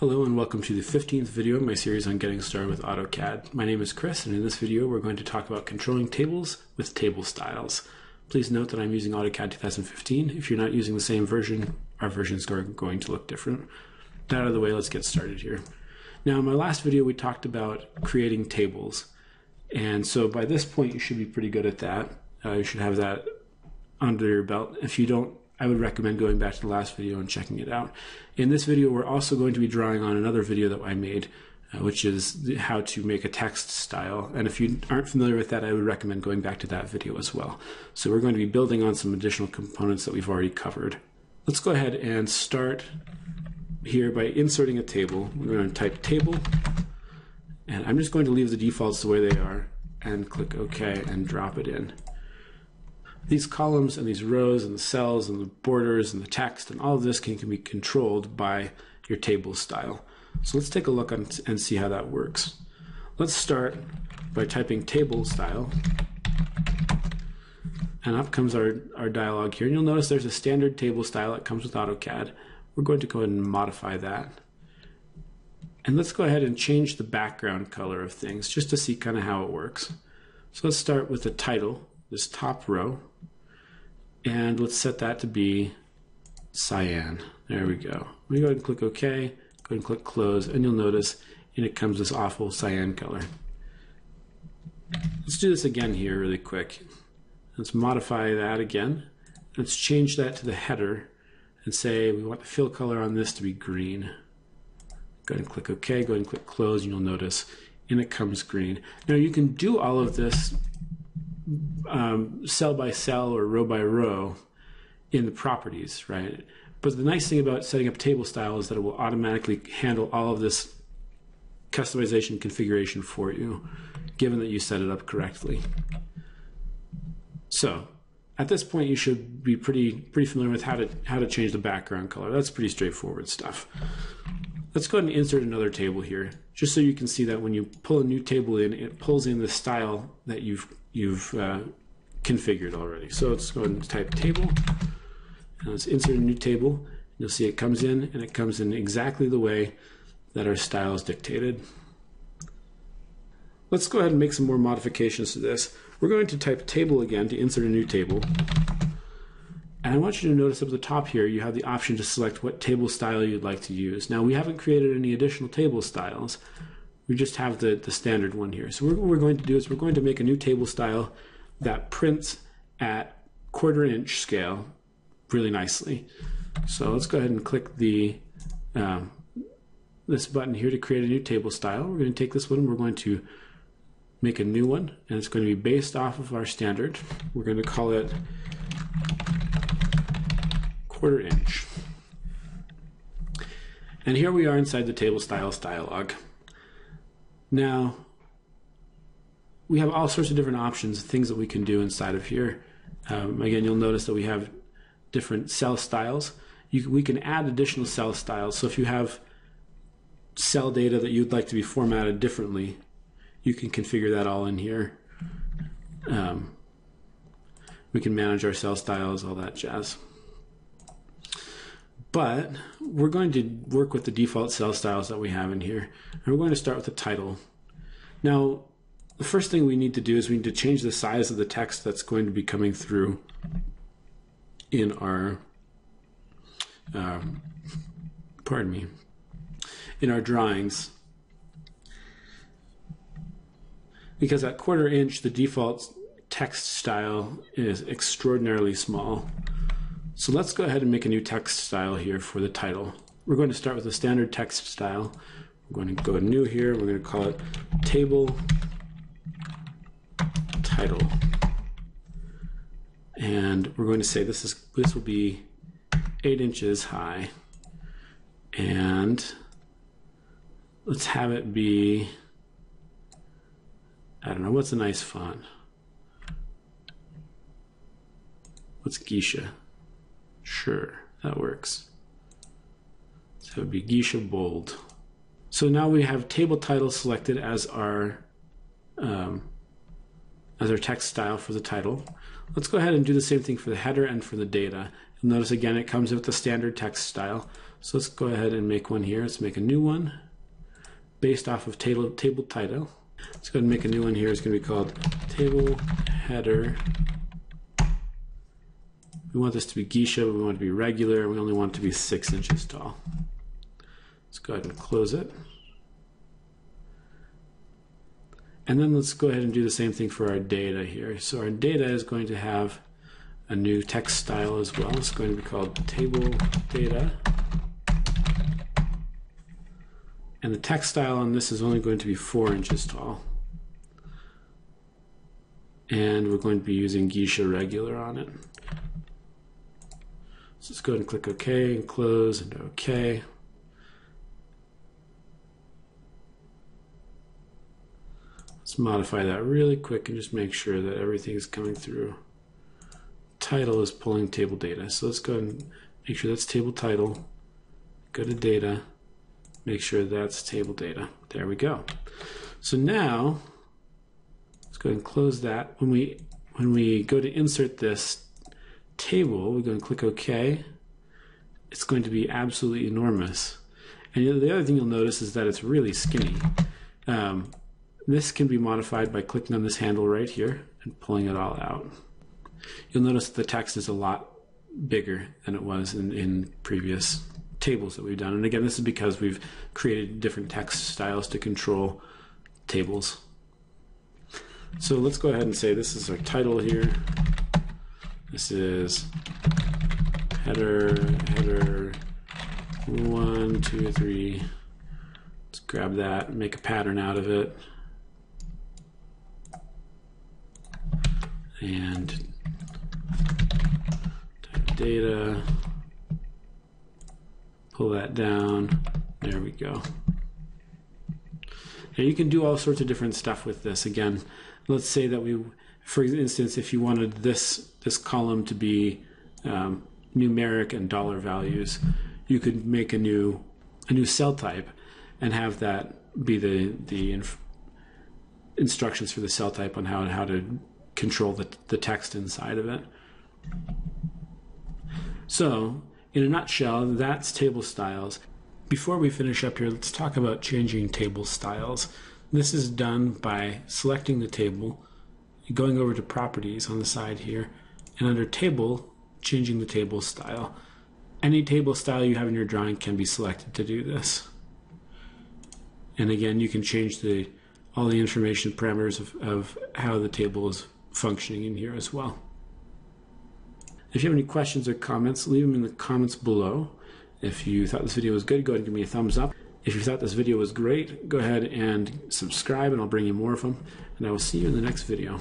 Hello and welcome to the 15th video in my series on getting started with AutoCAD. My name is Chris and in this video we're going to talk about controlling tables with table styles. Please note that I'm using AutoCAD 2015. If you're not using the same version, our versions are going to look different. That out of the way, let's get started here. Now in my last video we talked about creating tables and so by this point you should be pretty good at that. Uh, you should have that under your belt. If you don't I would recommend going back to the last video and checking it out. In this video, we're also going to be drawing on another video that I made, uh, which is how to make a text style. And if you aren't familiar with that, I would recommend going back to that video as well. So we're going to be building on some additional components that we've already covered. Let's go ahead and start here by inserting a table. We're going to type table, and I'm just going to leave the defaults the way they are and click OK and drop it in these columns and these rows and the cells and the borders and the text and all of this can, can be controlled by your table style. So let's take a look and see how that works. Let's start by typing table style. And up comes our, our dialog here. And you'll notice there's a standard table style that comes with AutoCAD. We're going to go ahead and modify that. And let's go ahead and change the background color of things just to see kind of how it works. So let's start with the title, this top row. And let's set that to be cyan. There we go. We go ahead and click OK, go ahead and click close, and you'll notice and it comes this awful cyan color. Let's do this again here really quick. Let's modify that again. Let's change that to the header and say we want the fill color on this to be green. Go ahead and click OK, go ahead and click close, and you'll notice and it comes green. Now you can do all of this um, cell by cell or row by row in the properties, right? But the nice thing about setting up table style is that it will automatically handle all of this customization configuration for you, given that you set it up correctly. So at this point, you should be pretty pretty familiar with how to how to change the background color. That's pretty straightforward stuff. Let's go ahead and insert another table here, just so you can see that when you pull a new table in, it pulls in the style that you've you've uh, configured already. So let's go ahead and type table. And let's insert a new table. You'll see it comes in and it comes in exactly the way that our style is dictated. Let's go ahead and make some more modifications to this. We're going to type table again to insert a new table. And I want you to notice up at the top here, you have the option to select what table style you'd like to use. Now, we haven't created any additional table styles, we just have the, the standard one here. So what we're going to do is we're going to make a new table style that prints at quarter inch scale really nicely. So let's go ahead and click the um, this button here to create a new table style. We're going to take this one, we're going to make a new one, and it's going to be based off of our standard. We're going to call it quarter inch. And here we are inside the table styles dialog. Now, we have all sorts of different options, things that we can do inside of here. Um, again, you'll notice that we have different cell styles. You, we can add additional cell styles. So if you have cell data that you'd like to be formatted differently, you can configure that all in here. Um, we can manage our cell styles, all that jazz. But we're going to work with the default cell styles that we have in here. And we're going to start with the title. Now, the first thing we need to do is we need to change the size of the text that's going to be coming through in our, uh, pardon me, in our drawings. Because at quarter inch, the default text style is extraordinarily small. So let's go ahead and make a new text style here for the title. We're going to start with a standard text style. We're going to go new here. We're going to call it table title. And we're going to say this is this will be eight inches high. And let's have it be I don't know, what's a nice font? What's Gisha? Sure, that works. So it would be Gisha Bold. So now we have table title selected as our um, as our text style for the title. Let's go ahead and do the same thing for the header and for the data. You'll notice again it comes with the standard text style. So let's go ahead and make one here. Let's make a new one based off of table, table title. Let's go ahead and make a new one here. It's going to be called table header. We want this to be Gisha, but we want it to be regular. And we only want it to be six inches tall. Let's go ahead and close it. And then let's go ahead and do the same thing for our data here. So our data is going to have a new text style as well. It's going to be called table data. And the text style on this is only going to be four inches tall. And we're going to be using Gisha regular on it. Let's go ahead and click OK and close and OK. Let's modify that really quick and just make sure that everything is coming through. Title is pulling table data. So let's go and make sure that's table title. Go to data, make sure that's table data. There we go. So now, let's go ahead and close that. When we when we go to insert this table, we go and click OK. It's going to be absolutely enormous. And the other thing you'll notice is that it's really skinny. Um, this can be modified by clicking on this handle right here and pulling it all out. You'll notice the text is a lot bigger than it was in, in previous tables that we've done. And again, this is because we've created different text styles to control tables. So let's go ahead and say this is our title here. This is header, header, one, two, three. Let's grab that, make a pattern out of it. and data, pull that down, there we go. Now you can do all sorts of different stuff with this. Again, let's say that we, for instance, if you wanted this, this column to be um, numeric and dollar values, you could make a new, a new cell type and have that be the, the instructions for the cell type on how, how to control the, the text inside of it. So, in a nutshell, that's table styles. Before we finish up here, let's talk about changing table styles. This is done by selecting the table, going over to properties on the side here, and under table, changing the table style. Any table style you have in your drawing can be selected to do this. And again, you can change the all the information parameters of, of how the table is functioning in here as well. If you have any questions or comments, leave them in the comments below. If you thought this video was good, go ahead and give me a thumbs up. If you thought this video was great, go ahead and subscribe and I'll bring you more of them. And I will see you in the next video.